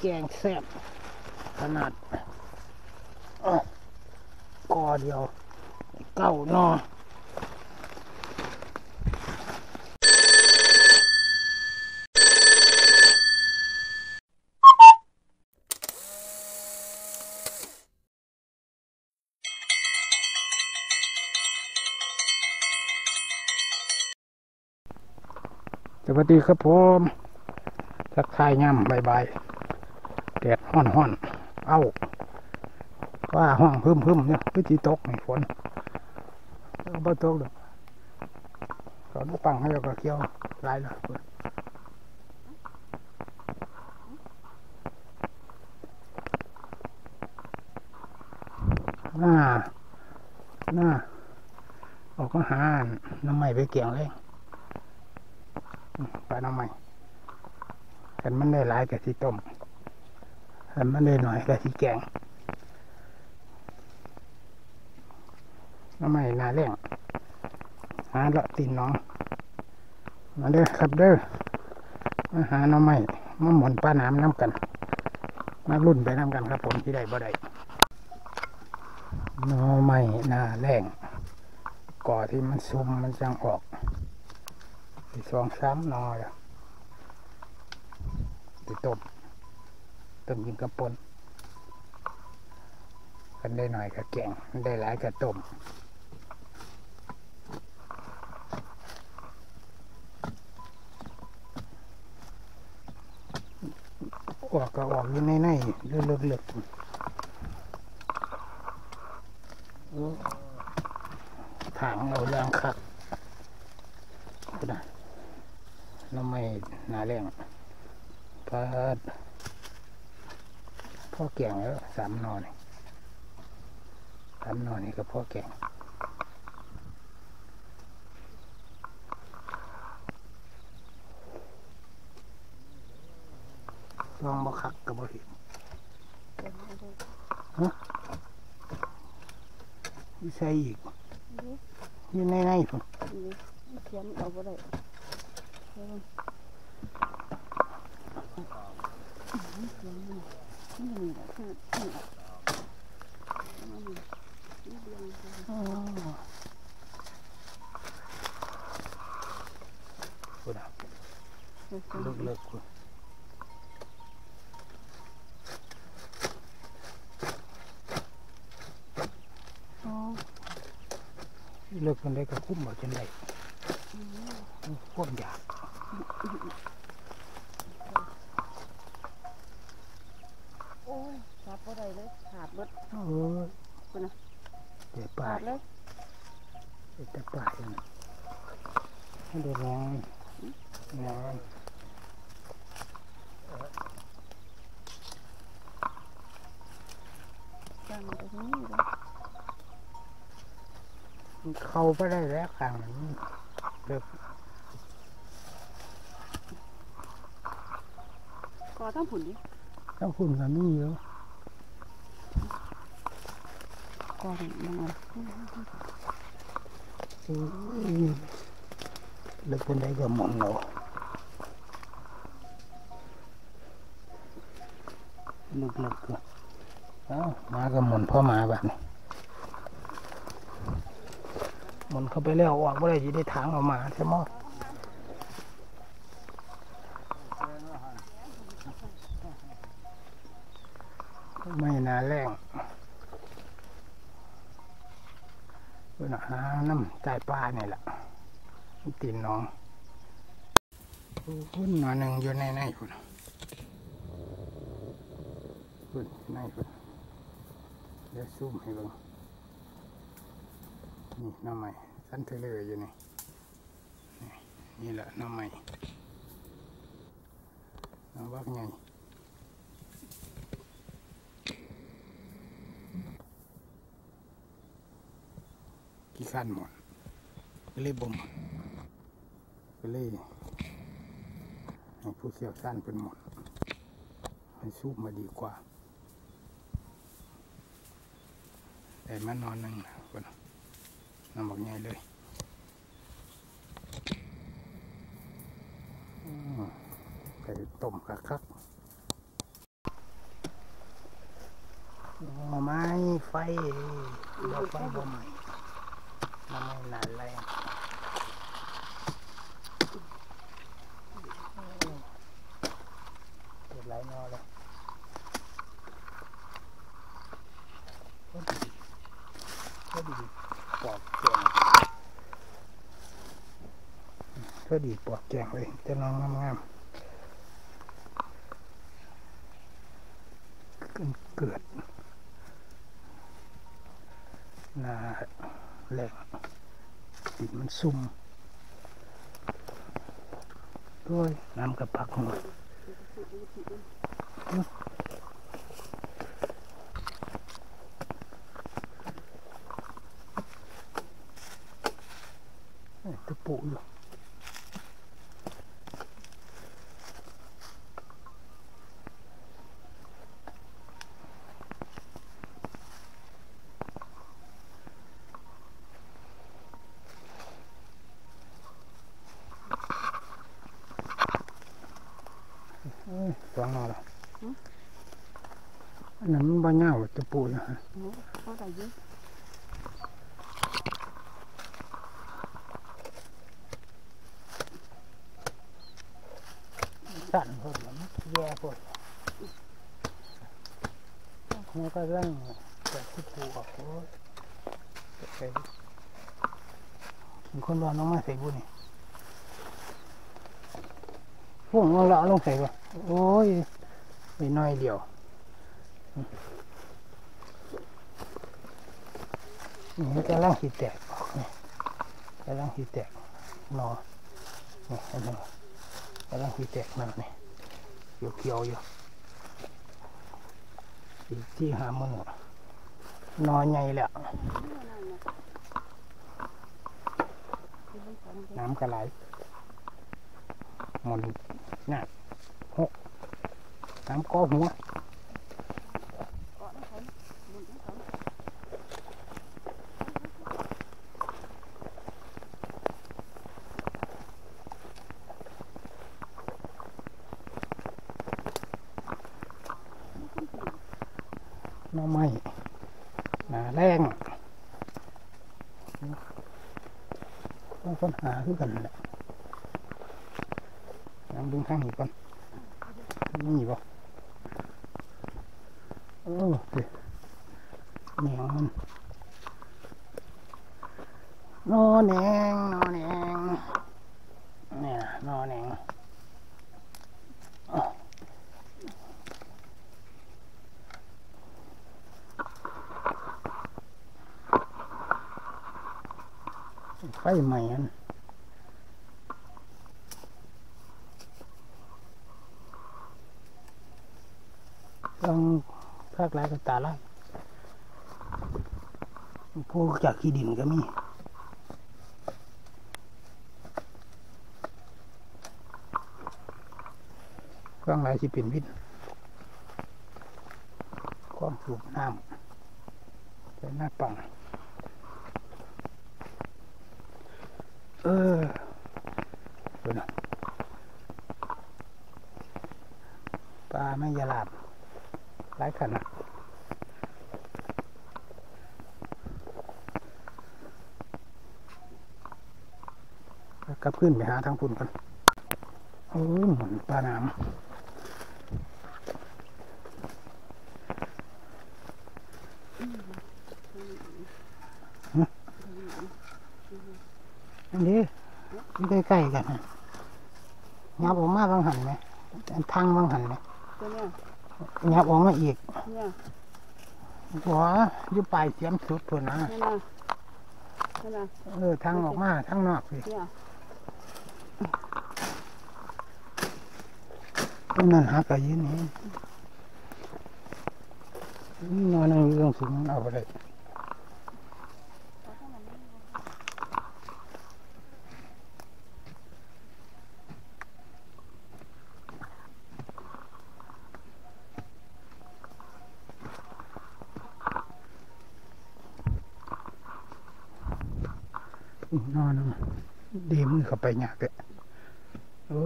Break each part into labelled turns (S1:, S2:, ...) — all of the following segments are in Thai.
S1: แกงแซ่บขนาดกอเดียวเก้านอสวัสดีครับผมทักทายย่ำบายบาย แดดห้อนห้อนเอ้าว่าห้องพึ่มพึ่มเนี่ยคือจีตกนี่ฝนเอาบ่ตกดอกตอนปังให้เราก็เกี่ยวลายแล้วฝนหน้าหน้าออกก็หาน้ำใหม่ไปเกี่ยงเลยอืมปลาน้ำใหม่กันมันได้หลายกับที่ต้ม กันมันได้หน่อยกับที่แกงน้ำใหม่นาแรงหาละตีนน้อง มาเด้อครับเด้อมาหาน้ำใหม่มาหมุนป้าน้ำน้ำกัน มารุ่นไปน้ำกันครับผมที่ได้บ่ได้หน้อใหม่นาแรงก่อที่มันซุ่มมันจังออกสองสามหนอแล้วติต้ม ต้มกินกระปนกันได้หน่อยก็แกงได้หลายก็ต้มออกก็ออกอยู่ในในเลือกเลือกถางเราแรงคักก็ได้น้ำไม่นาแรงพัด พ่อแกงแล้วสามหนอนี่ทำหน่อยนี่ก็พอแกงลองบ่คักกับบ่เห็นฮะนี่ใส่อีกอยู่ในในพุ่น
S2: เขียนเอาบ่ได้ นี่แหละคือนี่แหละ
S1: อ๋อพุ่นอะเลิกๆพุ่นเลิกกันได้ก็คุ้มบ่จนได้โคตรอยาก
S2: โอ้ยขาดบ่ได้เลยขาด เดี๋
S1: ยวไปา
S2: ดเลย
S1: เดี๋ยวจะไปให้ดูน้องน้อง
S2: จังตรงนี้เลย
S1: เข้าไปได้แล้วข้างนั้เลิก
S2: ก็ต้องผุนดิ
S1: ต้องคุณกับนี่เยอะ
S2: ก็มันมัน
S1: เลิกเป็นได้ก็มองเราลิกเลิกก็เอ้ามาก็หมุนพ่อมาแบบนี้หมุนเข้าไปแล้วออกไม่ได้จะได้ทางออกมาใช่ไหมไม่นาแรง เพื่อนหาน้ำใต้ปลาเนี่ยแหละตีนน้องคุณหน่อยหนึ่งอยู่ในในคุณคุณในคุณเดี๋ยวซูมให้เบิ่งนี่หน้ำใหม่สันเทเลอร์อยู่นี่นี่นี่แหละหน้ำใหม่น้ำวักไงกี่ ขั้นหมดก็เลยบ่มก็เลยผู้เชี่ยวชาญเป็นหมดให้ซูมมาดีกว่า แต่มานอนหนึ่งนะคนน้ำบอกง่ายเลยไก่ต้มคักคักหน่อไม้ไฟดอกไฟบ่ใหม่ หน่อไม้นานแรงเกิดหลายหนอเลยก็ดีก็ดีปอก แกงก็ดีปอกแกงเลยจะน้องงามๆเกิดเกิดหลกดินมันซุ่มด้วยน้ำกระพักหัวเอ้ยตะปูอยู่ เอ้ยสองนอละอันนั้นมันบ่เงาตะปูนะฮะ
S2: โอ้เขาได้เยอะ
S1: สั่นพดมันแย่พดมันก็ร่างแต่ที่ปูออกโอ้ยใส่มีคนว่าน้องมาใส่บุญนี่พวกเราละลงใส่บ่ โอ้ยมีน้อยเดียวนี่กำลังสีแตกออกนี่กำลังสีแตกหนอนี่อันนี้กำลังสีแตกนั่นนี่เขียวๆอยู่อีกที่หามือนอนใหญ่แล้วน้ำกระไหลมันน่ะหก น้ำก้อหัวหน้ำไม้หนาแรงต้องค้นหาคือกันแหละน้ำดึงข้างนี้ก่อนนี่บ่โอ้สิแหนงมันนอแหนงนอแหนงเนี่ยนอแหนงอ้าว ไฟใหม่อันลองภาคหลายกับตาล่พวกจากขี้ดินก็มีเครื่องหลายสิเป็นวินความสูบน้ำเป็นหน้าปัง ออดูนะปลาไม่ยาลาบหลายขันนะกลับขึ้นไปหาทางพุ่นกันเออเหมือนปลาน้ำ อันนี้อยู่ใกล้ๆกันนะยับออกมาบางหันไหมอันทางบางหันไหม
S2: ตัวเนี้ย
S1: ยับออกมาอีก
S2: เนี่ย
S1: หัวอยู่ปลายเสียมสุดพุ่นนะ
S2: นี่นะนี่นะ
S1: เออทางออกมาทางนอกสิ
S2: เนี่ย
S1: ตรงนั้นหักอะไรนี่นี่นอนในเรื่องสูงเอาไปเลย ดีมือเข้าไปยากเลยโอ้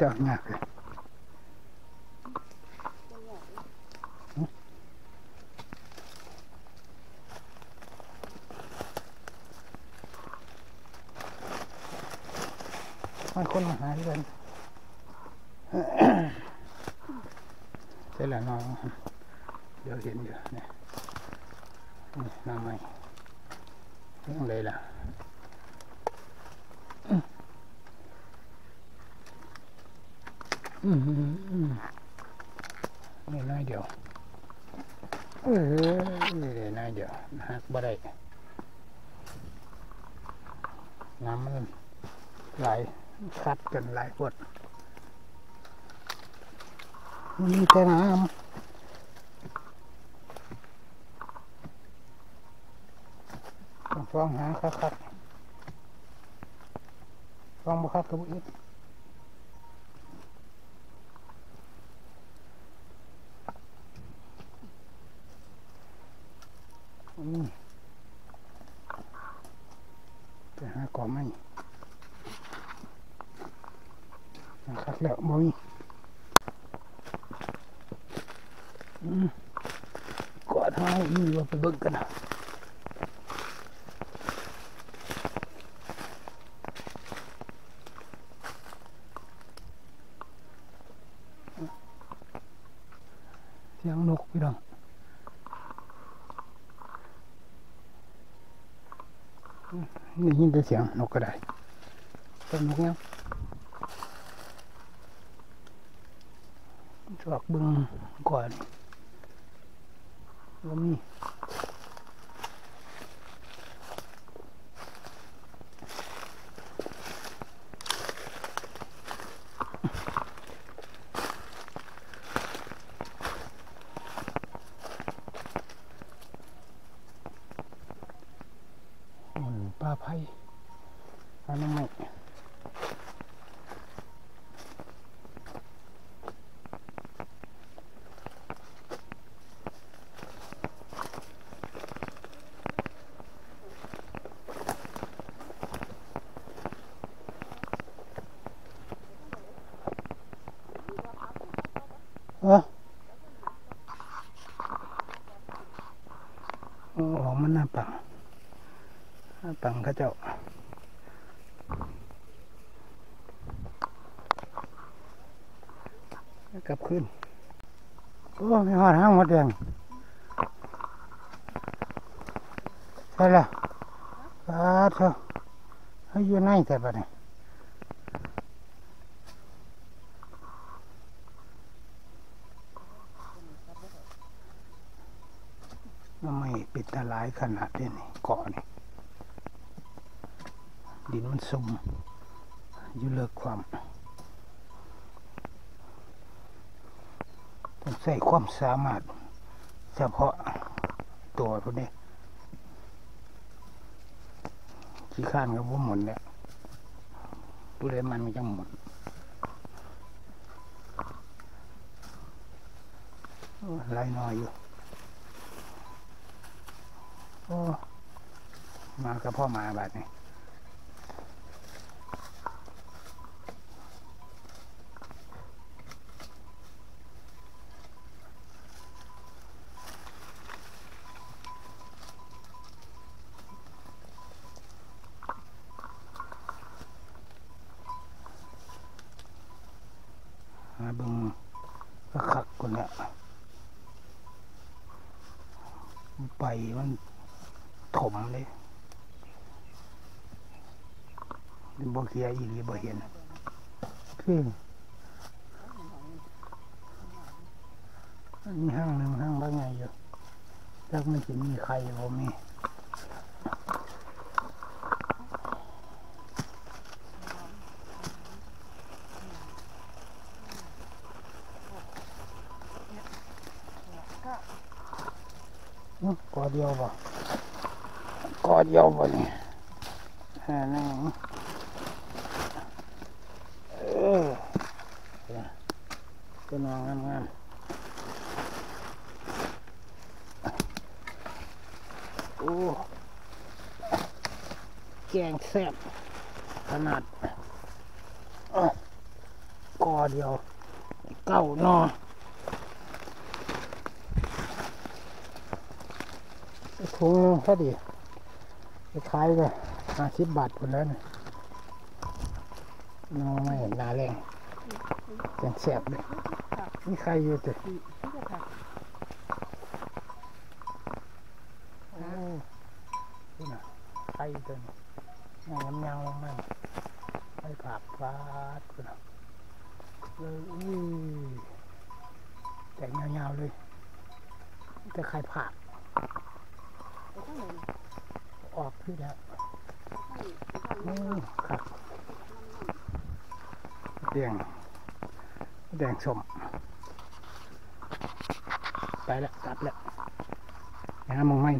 S1: จับยากเลยมันคนมาหาด้วยกันเสร็จแล้วนอนเดี๋ยวเห็นอยู่เนี่ยนี่นอนไหมเรื่องอะไรล่ะ นี่น้อยเดียวเออนี่น้อยเดียวหักบ่ได้น้ำมันไหลคัดกันไหลายปวดมีแต่น้ำต้องฟ้องหาคักคักฟ้องบ่คักกับอีกอืมไปหาก่อไม้หาคักแล้วบ่มีอืมกอดเท้าอีว่าไปเบิ่งกันนะ เสียงนกพี่น้องอืมได้ยินแต่เสียงนกก็ได้เป็นนกเนี้ยจอกเบึงก่อนว่ามีหมุนป้าไผ่อันนั้นไม่เออโอ้ออกมันหน้าปัง หน้าปังข้าเจ้ากลับขึ้น โอ้ไม่หอดห้างหมดแดงใช่ละปาดเถอะให้อยู่ในแต่ปะเนี่ยมันไม่ปิดตาลายขนาดนี้เกาะนี่ ดินมันสุ่มอยู่เลิกความต้องใส่ความสามารถ เฉพาะตัวพวกนี้ขี้ข้านกับว่หมุนเนี่ยผู้ใดมันมันจะหมุนโอ้ไหลายน้อยอยู่โอ้มากับพ่อหมาบาดนี่หาเบึงก็คักคนละไปมันถมเลย บ่เคลียร์อีหลีบ่เห็นคืออันนี้ห้างหนึ่งห้างบางไงอยู่จักมันสิมีใครบ่มีอื้อกอเดียวบ่กอเดียวบ่นี่แค่นั้นเองเออเนี่ยก็นอนงามงามๆโอ้ แกงแซ่บขนาดอกอเดียวเก้านอถุงหนึงพอดีไปขายก็ห้าสิบบาทคนแล้วเนี่ยน้องไม่เห็นนาแรงแสงแสบเลย
S2: ค่
S1: ใครอยู่ต่
S2: นี่นี่ค่ะ
S1: โอ้ใครตัวนี้งามยาวลงมาไปผักฟาดตัวน่ะ เลยอุ้ยแตกยาวๆเลย จะใครผัก
S2: ไปข้าน
S1: ออกที่แล้ว
S2: นี้ไปข้าง
S1: อื
S2: นี้
S1: มครับแดงแดงสมไปแล้วกลับแล้วนะมองไม่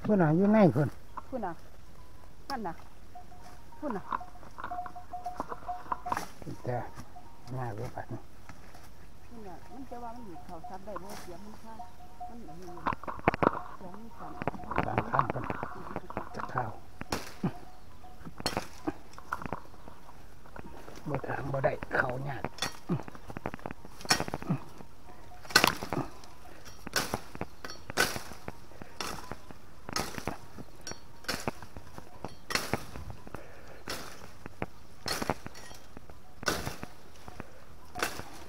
S1: เพื่อนอะอยู่ไหนเพื่อน
S2: พุ่นน่ะนั่นน่ะ พุ่นน่ะ
S1: แต่ง่าเรื่อยไปนี่
S2: น่ะมันจะว่ามันอยู่เขาซ้ำได้บ่เสียมันค่ามันมีเสียงมันสั่น
S1: สามข้างกันจะข้าวบ่ทางบ่ได้เขายาก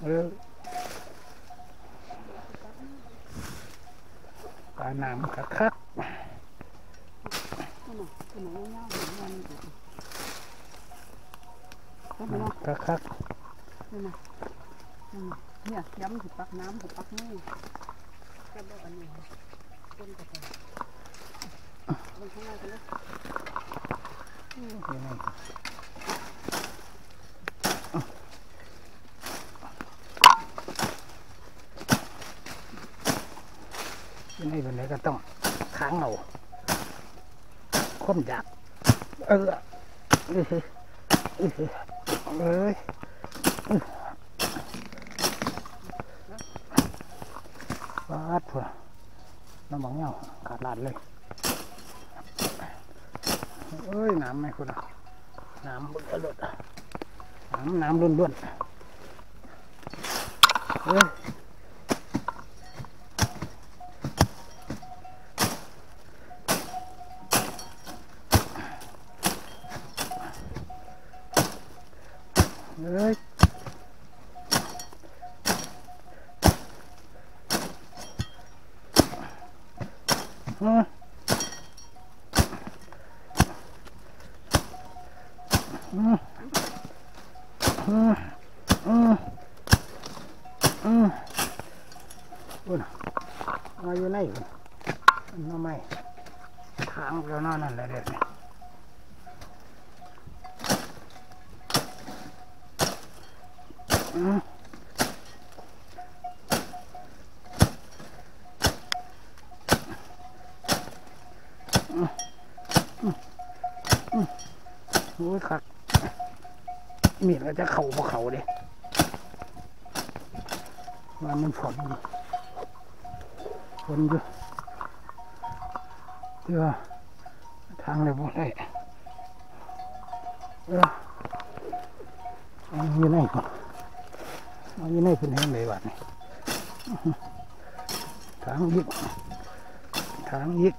S1: เออปลาน้ำคักคัก
S2: พุ่นน่ะพุ่นน่ะยาวๆเห็นว่ามันอยู่พุ่
S1: คักคัก
S2: นั่นน่ะนั่นน่ะเนี่ยย้ำสิปักน้ำสิปักมือก็บอกอันนี้ต้นกาแฟลงข้างล่างกันเลย
S1: ๆอยู่นี่อยู่นี่เป็นไร ก็ต้องค้างเอาคมดัก เออเออเออเอ้ยวาดเพื่อน้ำบังเงาขาดลาดเลย เอ้ย น้ำไหมคุณอะน้ำบุญลดน้ำน้ำล้วนล้วนๆเอ้ยเอ้ยอืมอืมอืมอืมอืมอุ่นมาอยู่ไหนอุ่นน้าไม่ทางเรานอนนั่นแหละเด็ดนี่อืม โอ้ยคักมีดก็จะเข่าพวกเขาเด้ว่ามันฝนอยู่ฝนอยู่เดี๋ยวทางเลยบ่ได้เออเอาอยู่ไหนก่อน มันยังไม่ขึ้นให้เลยวันถางยิกถางยิก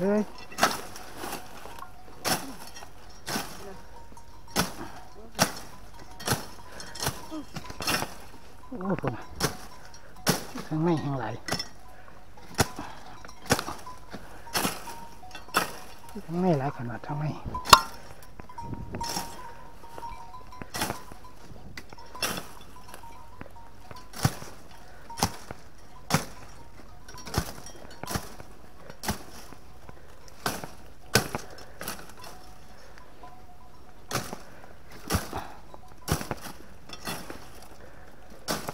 S1: เฮ้ยโอ้โหทั้งไม่ทั้งไหลทั้งไม่ไหลขนาดทั้งไม่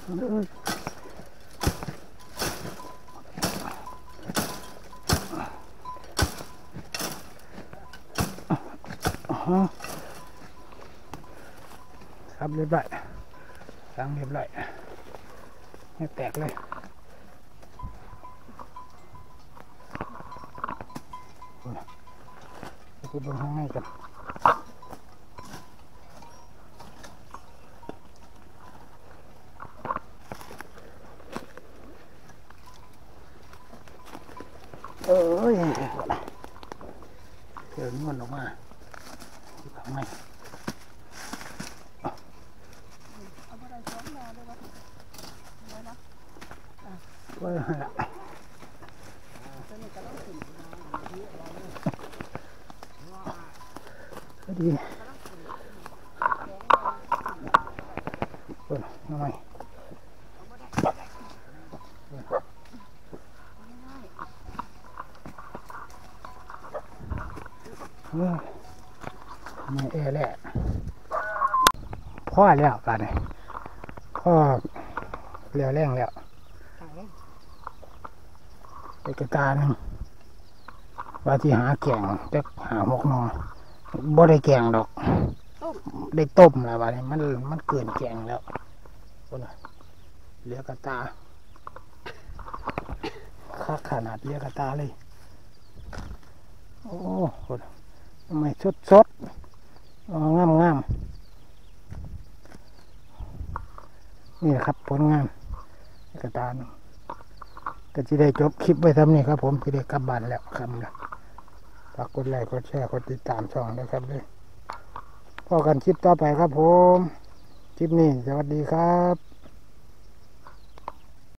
S1: เอ้ยอ๋อครับเรียบร้อยล้างเรียบร้อยไม่แตกเลยโอ้ยไปดูบนข้างในกัน อ้ยเจอนี่มันออกมาทำไม
S2: เอาไปได้สองดาวเลยวะไว้นะ
S1: ไว้ละดีเปิดทำไมเออไม่เอแหละพ่อแล้วกันนี่พ่อเลี้ยวแรงแล้ว กตาหนึ่งว่าที่หาแกงจะหาหกนอบ่ได้แกงดอก ได้ต้มแล้วว่านี้มันมันเกินแกงแล้วคนน่เหลือกระตาคักขนาดเหลือกระตาเลย โอ้คนน่ะทำไมสดสดงามงามนี่แหละครับผลงานกระตาหนึ่ง ก็จะได้จบคลิปไว้ทำนี่ครับ ผมก็ได้กลับบ้านแล้วคำนะฝากกดไลค์กดแชร์กดติดตามช่องนะครับเลยพอกันคลิปต่อไปครับผม คลิปนี้สวัสดีครับ